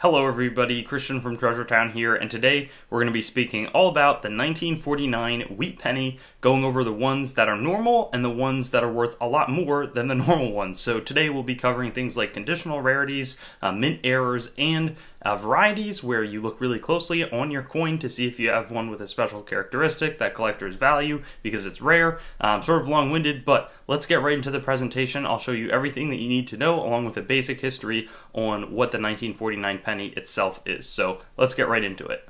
Hello everybody, Christian from Treasure Town here, and today we're going to be speaking all about the 1949 wheat penny, going over the ones that are normal and the ones that are worth a lot more than the normal ones. So today we'll be covering things like conditional rarities, uh, mint errors, and uh, varieties where you look really closely on your coin to see if you have one with a special characteristic that collectors value because it's rare. Um, sort of long-winded, but let's get right into the presentation. I'll show you everything that you need to know along with a basic history on what the 1949 penny itself is. So let's get right into it.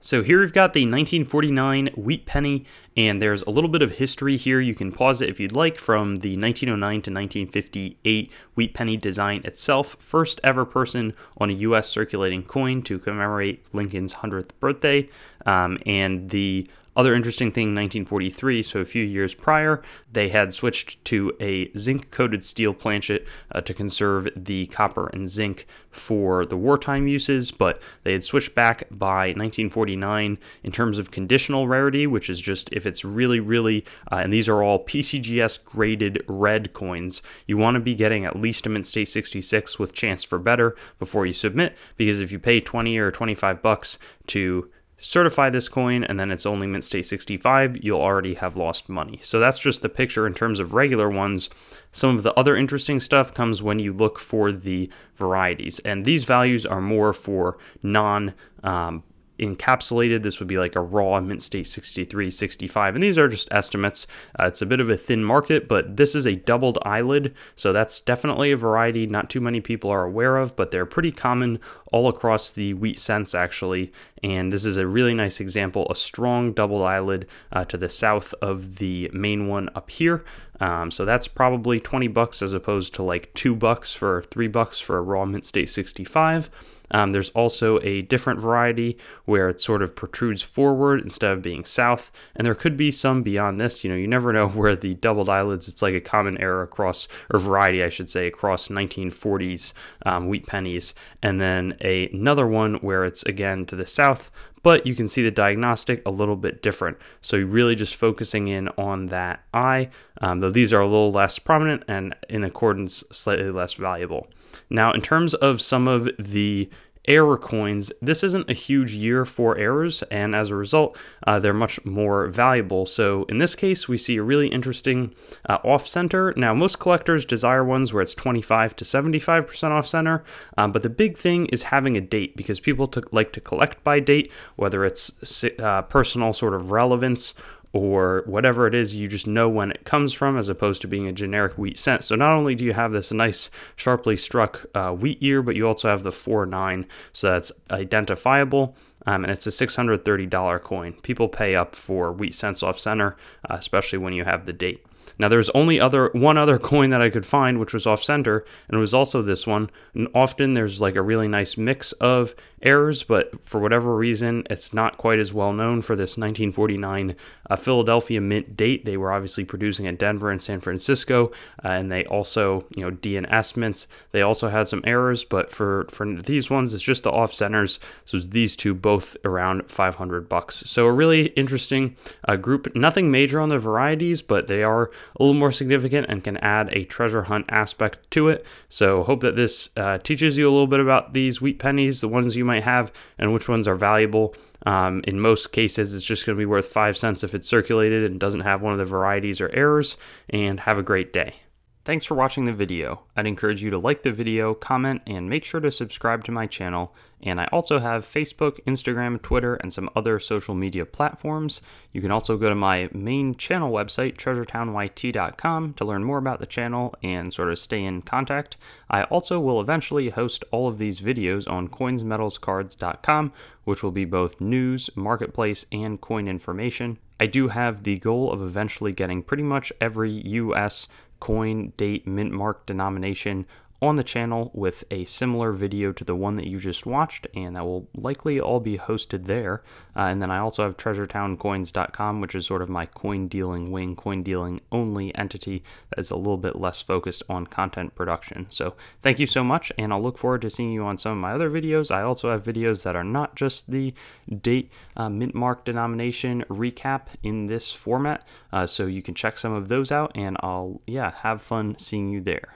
So here we've got the 1949 wheat penny, and there's a little bit of history here. You can pause it if you'd like from the 1909 to 1958 wheat penny design itself. First ever person on a U.S. circulating coin to commemorate Lincoln's 100th birthday, um, and the other interesting thing, 1943, so a few years prior, they had switched to a zinc coated steel planchet uh, to conserve the copper and zinc for the wartime uses, but they had switched back by 1949 in terms of conditional rarity, which is just if it's really, really, uh, and these are all PCGS graded red coins, you want to be getting at least a Mint State 66 with chance for better before you submit, because if you pay 20 or 25 bucks to certify this coin and then it's only mint state 65, you'll already have lost money. So that's just the picture in terms of regular ones. Some of the other interesting stuff comes when you look for the varieties, and these values are more for non um, encapsulated. This would be like a raw mint state 63, 65. And these are just estimates. Uh, it's a bit of a thin market, but this is a doubled eyelid. So that's definitely a variety not too many people are aware of, but they're pretty common all across the wheat cents actually. And this is a really nice example, a strong doubled eyelid uh, to the south of the main one up here. Um, so that's probably 20 bucks as opposed to like two bucks for three bucks for a raw mint state 65. Um, there's also a different variety where it sort of protrudes forward instead of being south, and there could be some beyond this. You know, you never know where the doubled eyelids. It's like a common error across, or variety, I should say, across 1940s um, wheat pennies, and then a, another one where it's again to the south, but you can see the diagnostic a little bit different. So you're really just focusing in on that eye, um, though these are a little less prominent and in accordance slightly less valuable. Now, in terms of some of the error coins, this isn't a huge year for errors, and as a result, uh, they're much more valuable. So in this case, we see a really interesting uh, off center. Now, most collectors desire ones where it's 25 to 75% off center, um, but the big thing is having a date because people like to collect by date, whether it's uh, personal sort of relevance or whatever it is, you just know when it comes from as opposed to being a generic wheat cent. So not only do you have this nice sharply struck uh, wheat ear, but you also have the 4-9, so that's identifiable. Um, and it's a $630 coin. People pay up for wheat cents off center, uh, especially when you have the date. Now there's only other one other coin that I could find which was off center and it was also this one. And often there's like a really nice mix of errors, but for whatever reason it's not quite as well known for this 1949 uh, Philadelphia mint date. They were obviously producing at Denver and San Francisco, uh, and they also you know D&S mints. They also had some errors, but for for these ones it's just the off centers. So it's these two both around 500 bucks. So a really interesting uh, group. Nothing major on the varieties, but they are a little more significant and can add a treasure hunt aspect to it. So hope that this uh, teaches you a little bit about these wheat pennies, the ones you might have, and which ones are valuable. Um, in most cases, it's just going to be worth five cents if it's circulated and doesn't have one of the varieties or errors. And have a great day. Thanks for watching the video. I'd encourage you to like the video, comment, and make sure to subscribe to my channel. And I also have Facebook, Instagram, Twitter, and some other social media platforms. You can also go to my main channel website, treasuretownYT.com, to learn more about the channel and sort of stay in contact. I also will eventually host all of these videos on coinsmetalscards.com, which will be both news, marketplace, and coin information. I do have the goal of eventually getting pretty much every US coin, date, mint mark denomination on the channel with a similar video to the one that you just watched, and that will likely all be hosted there. Uh, and then I also have treasuretowncoins.com, which is sort of my coin dealing wing, coin dealing only entity that is a little bit less focused on content production. So thank you so much, and I'll look forward to seeing you on some of my other videos. I also have videos that are not just the date uh, mint mark denomination recap in this format, uh, so you can check some of those out, and I'll, yeah, have fun seeing you there.